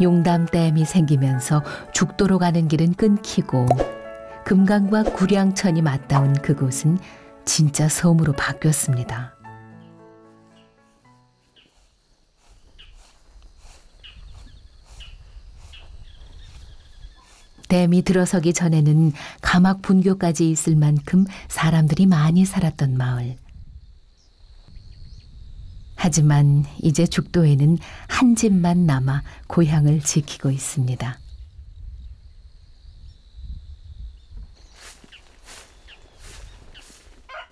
용담댐이 생기면서 죽도로 가는 길은 끊기고 금강과 구량천이 맞닿은 그곳은 진짜 섬으로 바뀌었습니다. 댐이 들어서기 전에는 가막 분교까지 있을 만큼 사람들이 많이 살았던 마을. 하지만 이제 죽도에는 한 집만 남아 고향을 지키고 있습니다.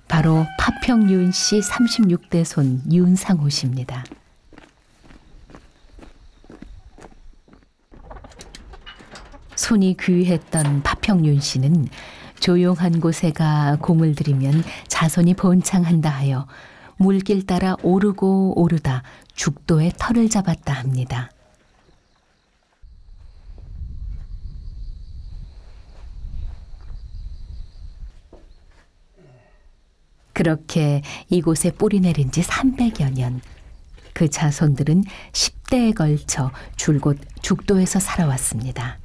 바로 파평윤 씨 36대 손 윤상호 씨입니다. 손이 귀했던 파평윤 씨는 조용한 곳에 가 공을 들이면 자손이 번창한다 하여 물길 따라 오르고 오르다 죽도에 털을 잡았다 합니다. 그렇게 이곳에 뿌리 내린 지 300여 년. 그 자손들은 10대에 걸쳐 줄곧 죽도에서 살아왔습니다.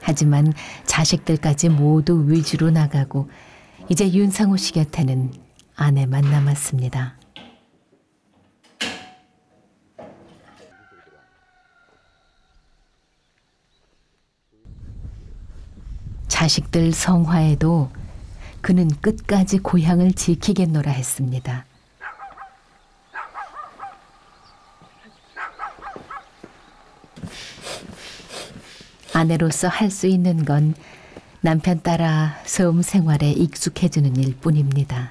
하지만 자식들까지 모두 위주로 나가고 이제 윤상호 씨 곁에는 아내만 남았습니다. 자식들 성화에도 그는 끝까지 고향을 지키겠노라 했습니다. 아내로서 할 수 있는 건 남편 따라 섬 생활에 익숙해지는 일 뿐입니다.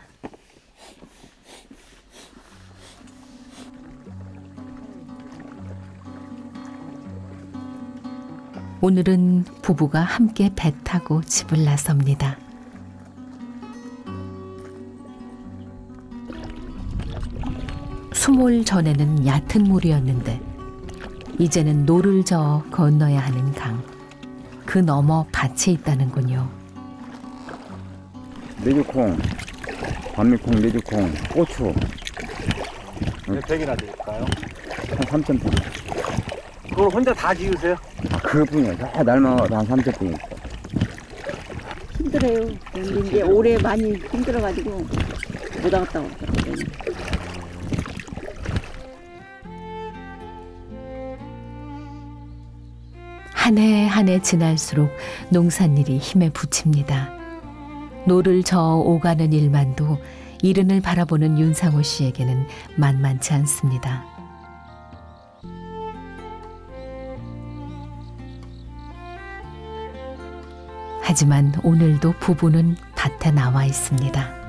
오늘은 부부가 함께 배 타고 집을 나섭니다. 수몰 전에는 얕은 물이었는데 이제는 노를 저어 건너야 하는 강. 그 너머 밭이 있다는군요. 메주콩, 반미콩, 메주콩, 고추 몇 팩이나 드릴까요? 한 3천 그걸 혼자 다 지으세요? 아, 그뿐이야. 다 날마다 한 3천 분 있어. 힘들어요. 이제 올해 많이 힘들어가지고 못 하겠다고. 한 해 한 해 지날수록 농사일이 힘에 부칩니다. 노를 저어 오가는 일만도 일흔을 바라보는 윤상호 씨에게는 만만치 않습니다. 하지만 오늘도 부부는 밭에 나와 있습니다.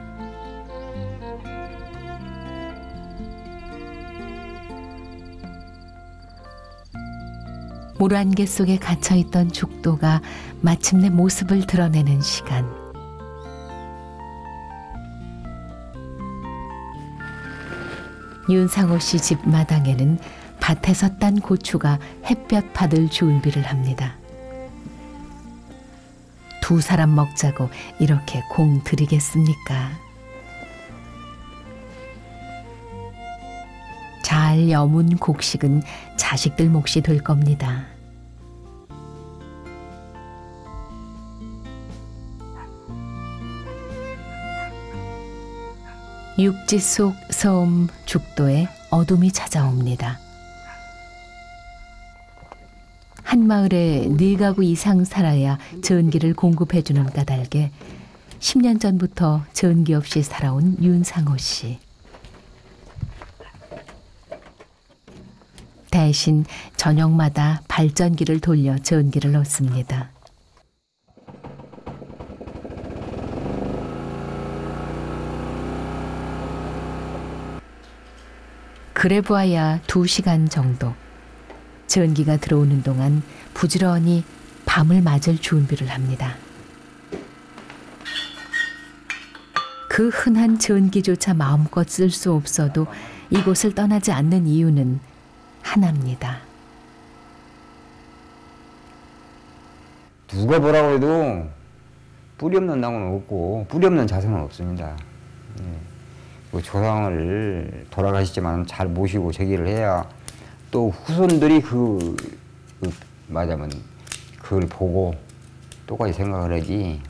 물안개 속에 갇혀 있던 죽도가 마침내 모습을 드러내는 시간. 윤상호 씨 집 마당에는 밭에서 딴 고추가 햇볕 받을 준비를 합니다. 두 사람 먹자고 이렇게 공 들이겠습니까? 잘 여문 곡식은 자식들 몫이 될 겁니다. 육지 속섬 죽도에 어둠이 찾아옵니다. 한 마을에 네 가구 이상 살아야 전기를 공급해주는 까닭에 10년 전부터 전기 없이 살아온 윤상호 씨. 대신 저녁마다 발전기를 돌려 전기를 넣습니다. 그래 보아야 두 시간 정도. 전기가 들어오는 동안 부지런히 밤을 맞을 준비를 합니다. 그 흔한 전기조차 마음껏 쓸 수 없어도 이곳을 떠나지 않는 이유는 하나입니다. 누가 뭐라고 해도 뿌리 없는 나무는 없고 뿌리 없는 자손은 없습니다. 예. 그 조상을 돌아가시지만 잘 모시고 제기를 해야 또 후손들이 그, 그 말하자면 그걸 보고 똑같이 생각을 하지.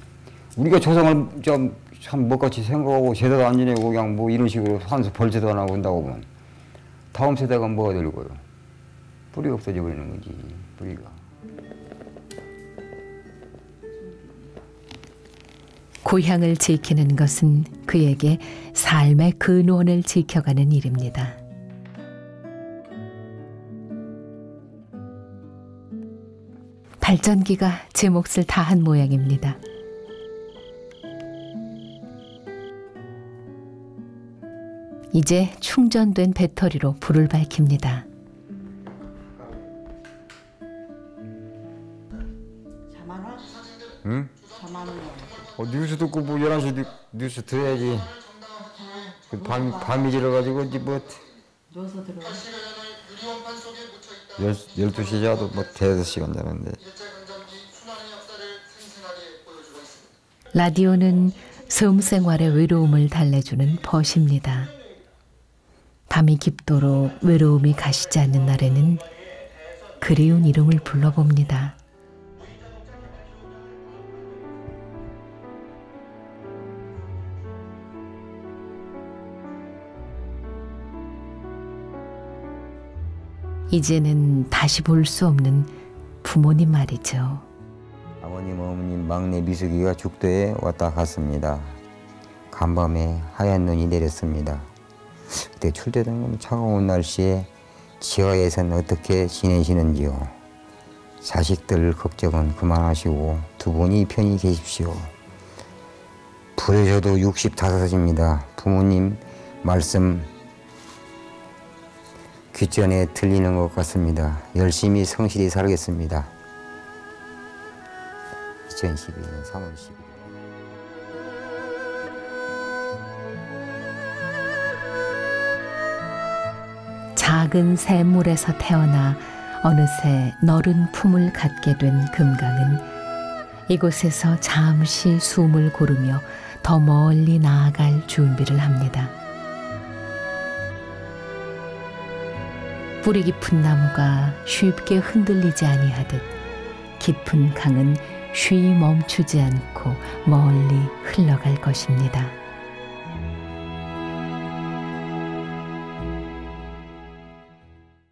우리가 조상을 좀참 뭐같이 생각하고 제대로 안 지내고 그냥 뭐 이런 식으로 한수 벌지도 안 하고 한다고 보면 다음 세대가 뭐가 되고요. 뿌리가 없어져 버리는 거지. 뿌리가. 고향을 지키는 것은 그에게 삶의 근원을 지켜가는 일입니다. 발전기가 제 몫을 다한 모양입니다. 이제 충전된 배터리로 불을 밝힙니다. 응? 어, 뉴스 듣고 뭐 11시 뉴, 뉴스 들어야지. 그 밤, 밤이 지러가지고 이제 뭐. 누워서 들어. 12시 자도 뭐 대여섯 시간 자는데. 라디오는 섬 생활의 외로움을 달래주는 벗입니다. 밤이 깊도록 외로움이 가시지 않는 날에는 그리운 이름을 불러봅니다. 이제는 다시 볼 수 없는 부모님 말이죠. 아버님, 어머님, 막내 미숙이가 죽도에 왔다 갔습니다. 간밤에 하얀 눈이 내렸습니다. 그때 출대된 차가운 날씨에 지하에선 어떻게 지내시는지요? 자식들 걱정은 그만하시고 두 분이 편히 계십시오. 부르셔도 65입니다. 부모님 말씀 귀전에 들리는 것 같습니다. 열심히 성실히 살겠습니다. 2012년 3월 10일. 작은 샘물에서 태어나 어느새 너른 품을 갖게 된 금강은 이곳에서 잠시 숨을 고르며 더 멀리 나아갈 준비를 합니다. 뿌리 깊은 나무가 쉽게 흔들리지 아니하듯 깊은 강은 쉬 멈추지 않고 멀리 흘러갈 것입니다.